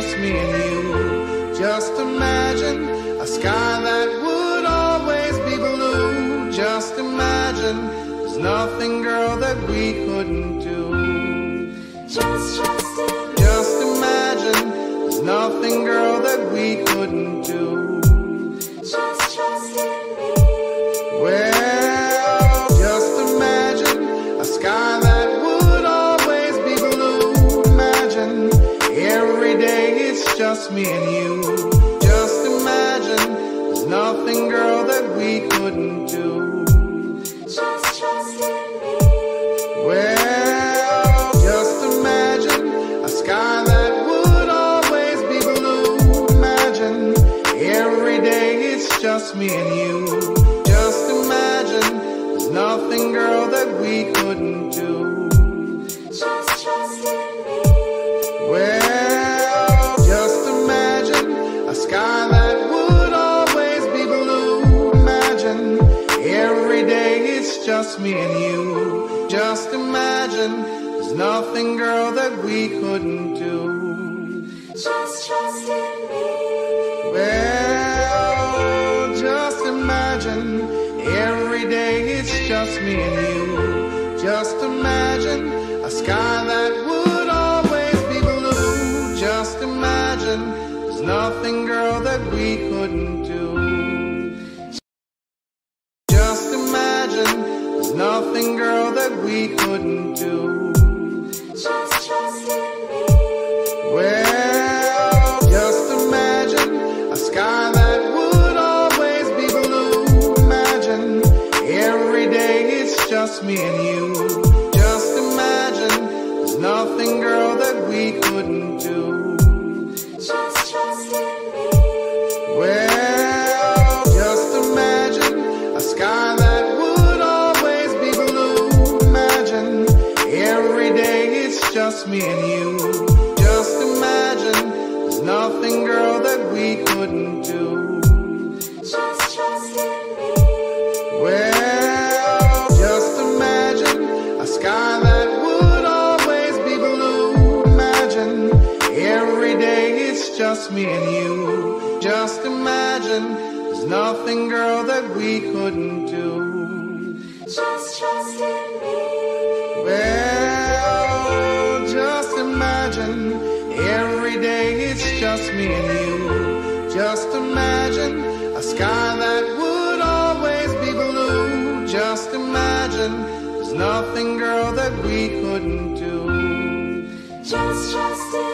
just me and you. Just imagine a sky that would always be blue. Just imagine there's nothing, girl, that we couldn't do. Just in. Just imagine there's nothing, girl, that we couldn't do. Just me and you. Just imagine there's nothing, girl, that we couldn't do. Just trust in me. Well, just imagine a sky that would always be blue. Imagine every day it's just me and you. Just imagine there's nothing, girl, that we couldn't do. Just just me and you. Just imagine there's nothing, girl, that we couldn't do. Just trust in me. Well, just imagine every day it's just me and you. Just imagine a sky that would always be blue. Just imagine there's nothing, girl, that we couldn't we couldn't do. Just trust in me. Well, just imagine a sky that would always be blue. Imagine every day it's just me and you. Just imagine there's nothing, girl, that just me and you. Just imagine there's nothing, girl, that we couldn't do. Just trust in me. Well, just imagine a sky that would always be blue. Imagine every day it's just me and you. Just imagine there's nothing, girl, that we couldn't do. Just trust in me. Day it's just me and you. Just imagine a sky that would always be blue. Just imagine there's nothing, girl, that we couldn't do. Just trust in